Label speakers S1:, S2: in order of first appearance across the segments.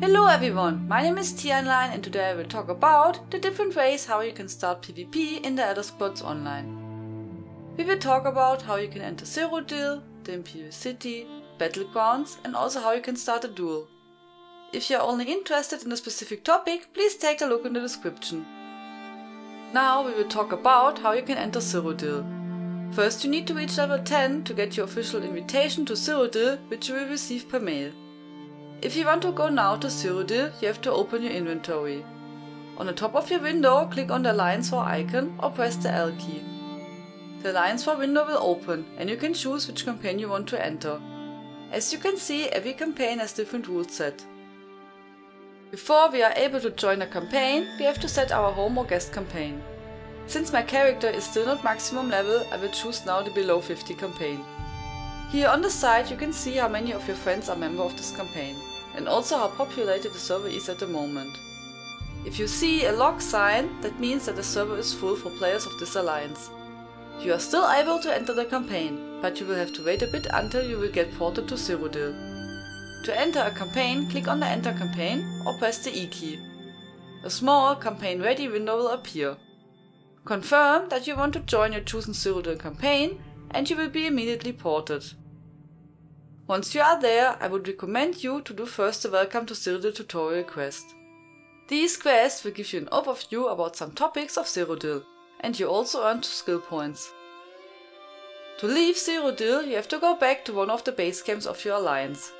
S1: Hello everyone, my name is Tianlein and today I will talk about the different ways how you can start PvP in the Elder Scrolls Online. We will talk about how you can enter Cyrodiil, the Imperial City, Battlegrounds and also how you can start a duel. If you are only interested in a specific topic, please take a look in the description. Now we will talk about how you can enter Cyrodiil. First you need to reach level 10 to get your official invitation to Cyrodiil, which you will receive per mail. If you want to go now to Cyrodiil, you have to open your inventory. On the top of your window, click on the Alliance War icon or press the L key. The Alliance War window will open and you can choose which campaign you want to enter. As you can see, every campaign has different rule set. Before we are able to join a campaign, we have to set our home or guest campaign. Since my character is still not maximum level, I will choose now the below 50 campaign. Here on the side you can see how many of your friends are member of this campaign, and also how populated the server is at the moment. If you see a log sign, that means that the server is full for players of this alliance. You are still able to enter the campaign, but you will have to wait a bit until you will get ported to Cyrodiil. To enter a campaign, click on the Enter Campaign or press the E key. A small Campaign Ready window will appear. Confirm that you want to join your chosen Cyrodiil campaign and you will be immediately ported. Once you are there, I would recommend you to do first the Welcome to Cyrodiil tutorial quest. These quests will give you an overview about some topics of Cyrodiil, and you also earn 2 skill points. To leave Cyrodiil, you have to go back to one of the base camps of your alliance.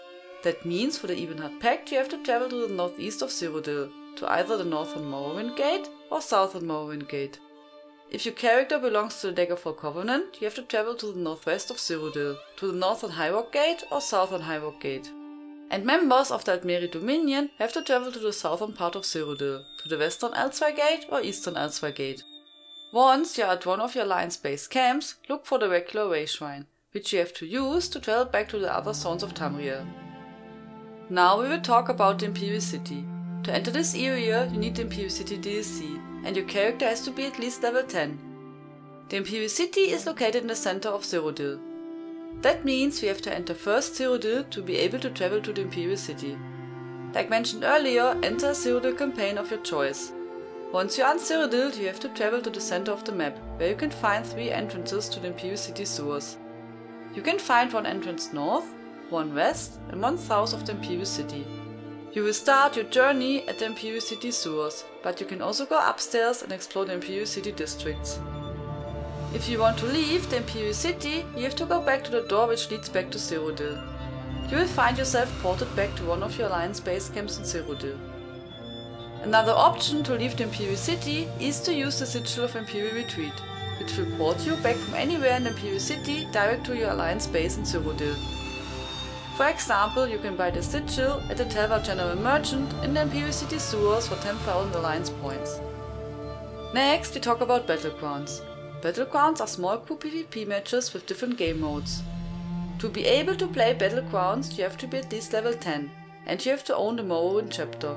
S1: That means for the Ebonheart Pact you have to travel to the northeast of Cyrodiil, to either the northern Morrowind Gate or southern Morrowind Gate. If your character belongs to the Daggerfall Covenant, you have to travel to the northwest of Cyrodiil, to the northern High Rock Gate or southern High Rock Gate. And members of the Aldmeri Dominion have to travel to the southern part of Cyrodiil, to the western Elsweyr Gate or eastern Elsweyr Gate. Once you are at one of your alliance base camps, look for the regular way shrine, which you have to use to travel back to the other zones of Tamriel. Now we will talk about the Imperial City. To enter this area, you need the Imperial City DLC, and your character has to be at least level 10. The Imperial City is located in the center of Cyrodiil. That means we have to enter first Cyrodiil to be able to travel to the Imperial City. Like mentioned earlier, enter Cyrodiil campaign of your choice. Once you are in Cyrodiil, you have to travel to the center of the map, where you can find three entrances to the Imperial City sewers. You can find one entrance north, one west and one south of the Imperial City. You will start your journey at the Imperial City sewers, but you can also go upstairs and explore the Imperial City districts. If you want to leave the Imperial City, you have to go back to the door which leads back to Cyrodiil. You will find yourself ported back to one of your Alliance base camps in Cyrodiil. Another option to leave the Imperial City is to use the Sigil of Imperial Retreat, which will port you back from anywhere in the Imperial City direct to your Alliance base in Cyrodiil. For example, you can buy the sigil at the Tel Var General Merchant in the Imperial City sewers for 10,000 Alliance points. Next, we talk about Battlegrounds. Battlegrounds are small group PvP matches with different game modes. To be able to play Battlegrounds, you have to be at least level 10, and you have to own the Morrowind chapter.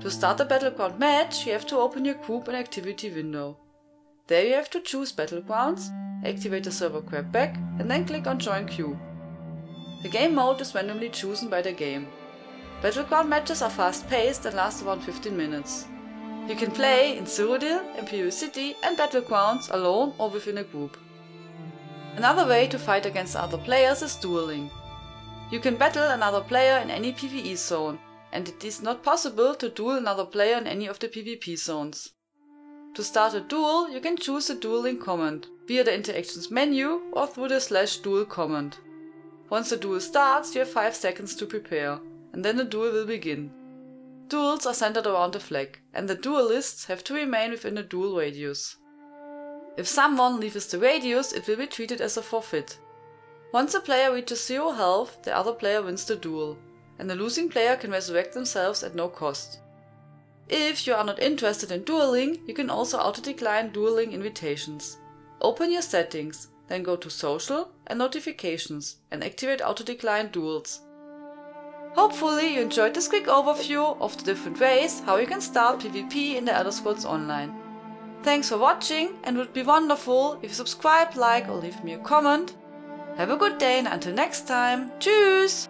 S1: To start a Battleground match, you have to open your group and activity window. There you have to choose Battlegrounds, activate the server grab bag, and then click on Join Queue. The game mode is randomly chosen by the game. Battleground matches are fast paced and last around 15 minutes. You can play in Cyrodiil, Imperial City and Battlegrounds alone or within a group. Another way to fight against other players is dueling. You can battle another player in any PvE zone, and it is not possible to duel another player in any of the PvP zones. To start a duel, you can choose the dueling command via the interactions menu or through the slash duel command. Once the duel starts, you have 5 seconds to prepare, and then the duel will begin. Duels are centered around the flag, and the duelists have to remain within the duel radius. If someone leaves the radius, it will be treated as a forfeit. Once a player reaches zero health, the other player wins the duel, and the losing player can resurrect themselves at no cost. If you are not interested in dueling, you can also auto-decline dueling invitations. Open your settings, then go to Social and Notifications and activate Auto Decline Duels. Hopefully you enjoyed this quick overview of the different ways how you can start PvP in the Elder Scrolls Online. Thanks for watching and would be wonderful if you subscribe, like or leave me a comment. Have a good day and until next time, tschüss!